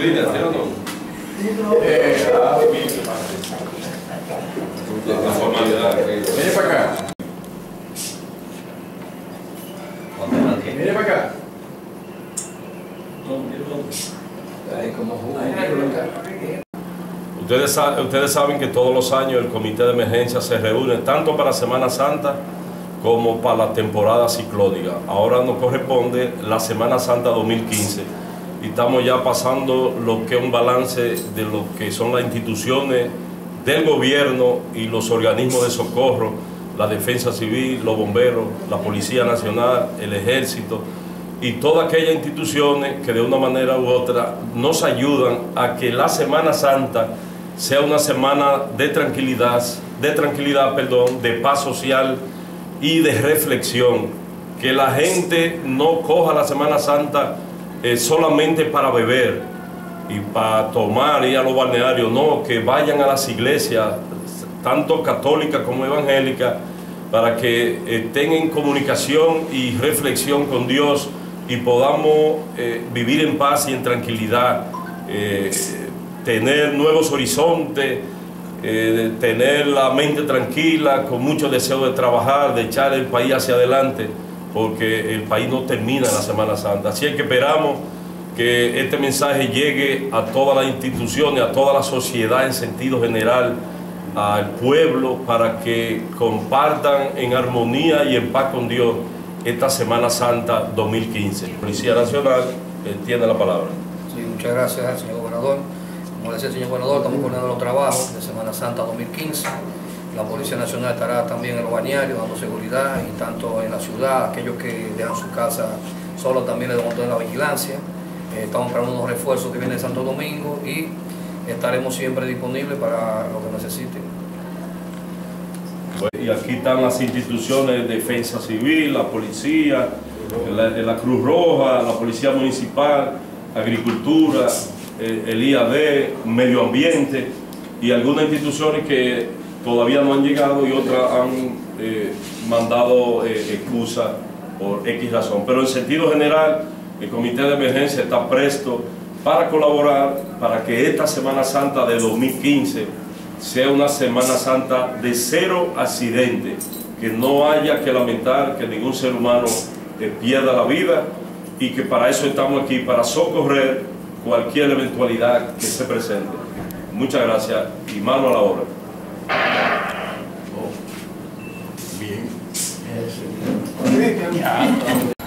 ¿sí o no? Eh, ah, La formalidad. Viene para acá. Viene para acá. Ustedes, ustedes saben que todos los años el comité de emergencia se reúne tanto para Semana Santa como para la temporada ciclónica. Ahora nos corresponde la Semana Santa 2015 y estamos ya pasando lo que es un balance de lo que son las instituciones del gobierno y los organismos de socorro, la defensa civil, los bomberos, la Policía Nacional, el Ejército y todas aquellas instituciones que de una manera u otra nos ayudan a que la Semana Santa sea una semana de tranquilidad, de tranquilidad, perdón, de paz social y de reflexión. Que la gente no coja la Semana Santa eh, solamente para beber y para tomar y a los balnearios, no, que vayan a las iglesias, tanto católicas como evangélicas, para que estén en comunicación y reflexión con Dios y podamos eh, vivir en paz y en tranquilidad, eh, tener nuevos horizontes, eh, tener la mente tranquila, con mucho deseo de trabajar, de echar el país hacia adelante, porque el país no termina en la Semana Santa. Así es que esperamos que este mensaje llegue a todas las instituciones, a toda la sociedad en sentido general, al pueblo, para que compartan en armonía y en paz con Dios esta Semana Santa 2015. Policía Nacional eh, tiene la palabra. Sí, muchas gracias, señor gobernador. Como decía el señor gobernador, estamos coordinando los trabajos de Semana Santa 2015. La Policía Nacional estará también en los bañarios dando seguridad y tanto en la ciudad, aquellos que dejan su casa solo también les tener la vigilancia. Eh, estamos esperando unos refuerzos que vienen de Santo Domingo y estaremos siempre disponibles para lo que necesiten. Y aquí están las instituciones de defensa civil, la policía, la, la Cruz Roja, la Policía Municipal, Agricultura, eh, el IAD, Medio Ambiente y algunas instituciones que todavía no han llegado y otras han eh, mandado eh, excusa por X razón. Pero en sentido general, el Comité de Emergencia está presto para colaborar para que esta Semana Santa de 2015 sea una Semana Santa de cero accidentes, que no haya que lamentar que ningún ser humano eh, pierda la vida y que para eso estamos aquí, para socorrer cualquier eventualidad que se presente. Muchas gracias y mano a la obra. bien. Eso. Sí, bien. Ya.